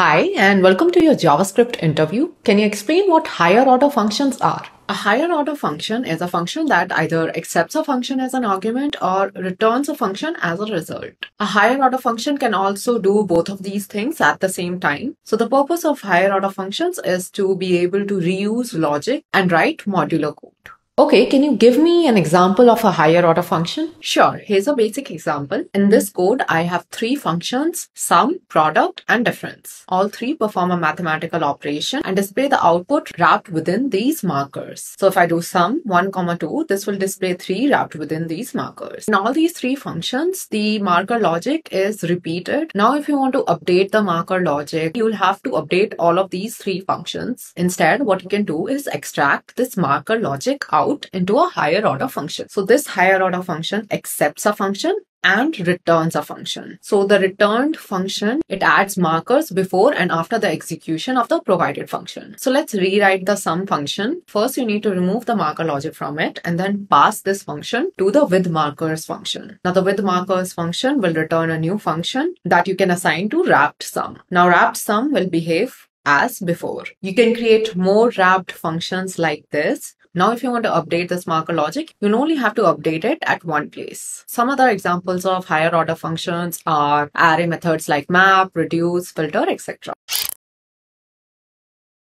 Hi, and welcome to your JavaScript interview. Can you explain what higher order functions are? A higher order function is a function that either accepts a function as an argument or returns a function as a result. A higher order function can also do both of these things at the same time. So the purpose of higher order functions is to be able to reuse logic and write modular code. Okay, can you give me an example of a higher order function? Sure, here's a basic example. In this code, I have three functions, sum, product, and difference. All three perform a mathematical operation and display the output wrapped within these markers. So if I do sum 1, comma 2, this will display 3 wrapped within these markers. In all these three functions, the marker logic is repeated. Now if you want to update the marker logic, you'll have to update all of these three functions. Instead, what you can do is extract this marker logic out out into a higher order function. So this higher order function accepts a function and returns a function. So the returned function, it adds markers before and after the execution of the provided function. So let's rewrite the sum function. First, you need to remove the marker logic from it and then pass this function to the with markers function. Now the with markers function will return a new function that you can assign to wrapped sum. Now wrapped sum will behave as before. You can create more wrapped functions like this now, if you want to update this marker logic, you only have to update it at one place. Some other examples of higher order functions are array methods like map, reduce, filter, etc.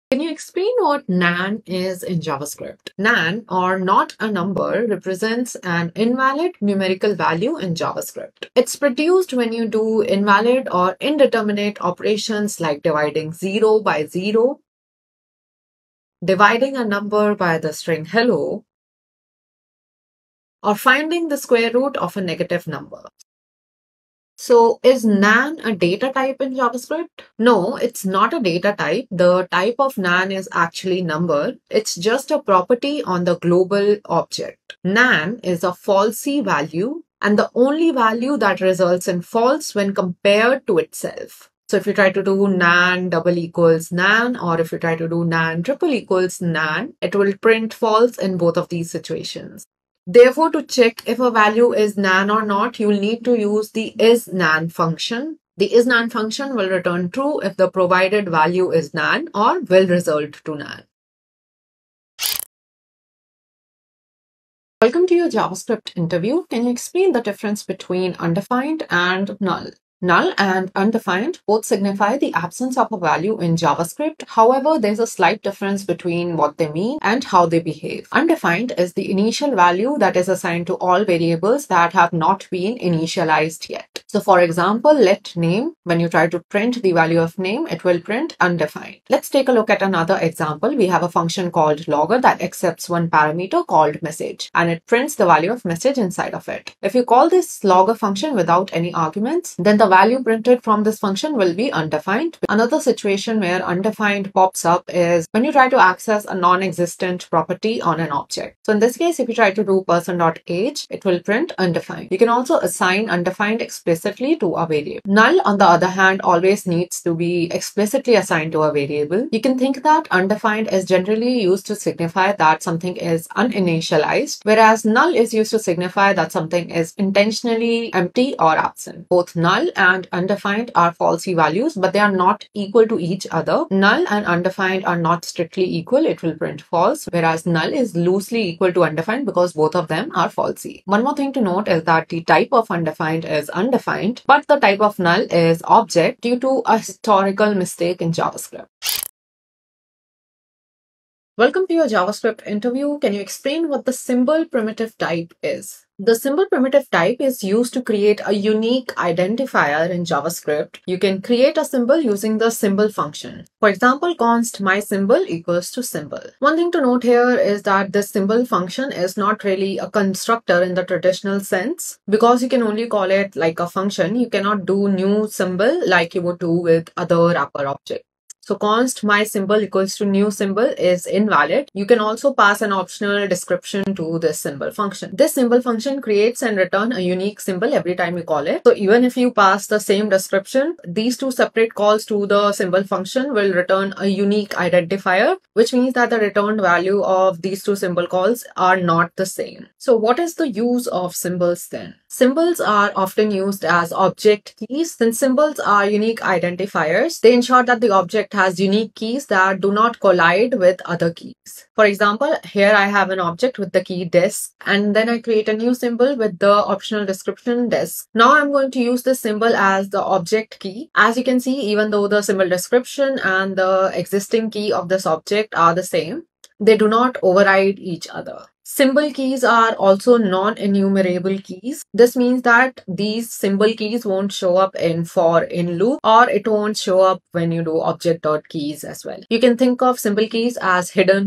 Can you explain what nan is in JavaScript? Nan, or not a number, represents an invalid numerical value in JavaScript. It's produced when you do invalid or indeterminate operations like dividing 0 by 0 dividing a number by the string hello, or finding the square root of a negative number. So is nan a data type in JavaScript? No, it's not a data type. The type of nan is actually number. It's just a property on the global object. Nan is a falsy value and the only value that results in false when compared to itself. So if you try to do nan double equals nan, or if you try to do nan triple equals nan, it will print false in both of these situations. Therefore, to check if a value is nan or not, you will need to use the is nan function. The is nan function will return true if the provided value is nan or will result to nan. Welcome to your JavaScript interview. Can you explain the difference between undefined and null? Null and undefined both signify the absence of a value in JavaScript. However, there's a slight difference between what they mean and how they behave. Undefined is the initial value that is assigned to all variables that have not been initialized yet. So for example, let name, when you try to print the value of name, it will print undefined. Let's take a look at another example. We have a function called logger that accepts one parameter called message and it prints the value of message inside of it. If you call this logger function without any arguments, then the value printed from this function will be undefined. Another situation where undefined pops up is when you try to access a non-existent property on an object. So in this case, if you try to do person.age, it will print undefined. You can also assign undefined explicitly to a variable. Null, on the other hand, always needs to be explicitly assigned to a variable. You can think that undefined is generally used to signify that something is uninitialized, whereas null is used to signify that something is intentionally empty or absent. Both null and undefined are falsy values, but they are not equal to each other. Null and undefined are not strictly equal. It will print false, whereas null is loosely equal to undefined because both of them are falsy. One more thing to note is that the type of undefined is undefined, but the type of null is object due to a historical mistake in JavaScript. Welcome to your JavaScript interview. Can you explain what the symbol primitive type is? The symbol primitive type is used to create a unique identifier in JavaScript. You can create a symbol using the symbol function. For example, const my symbol equals to symbol. One thing to note here is that this symbol function is not really a constructor in the traditional sense. Because you can only call it like a function, you cannot do new symbol like you would do with other wrapper objects. So const my symbol equals to new symbol is invalid. You can also pass an optional description to this symbol function. This symbol function creates and return a unique symbol every time you call it. So even if you pass the same description, these two separate calls to the symbol function will return a unique identifier, which means that the returned value of these two symbol calls are not the same. So what is the use of symbols then? Symbols are often used as object keys. Since symbols are unique identifiers, they ensure that the object has unique keys that do not collide with other keys. For example, here I have an object with the key desk and then I create a new symbol with the optional description desk. Now I'm going to use this symbol as the object key. As you can see, even though the symbol description and the existing key of this object are the same, they do not override each other. Symbol keys are also non-enumerable keys. This means that these symbol keys won't show up in for in loop or it won't show up when you do object.keys as well. You can think of symbol keys as hidden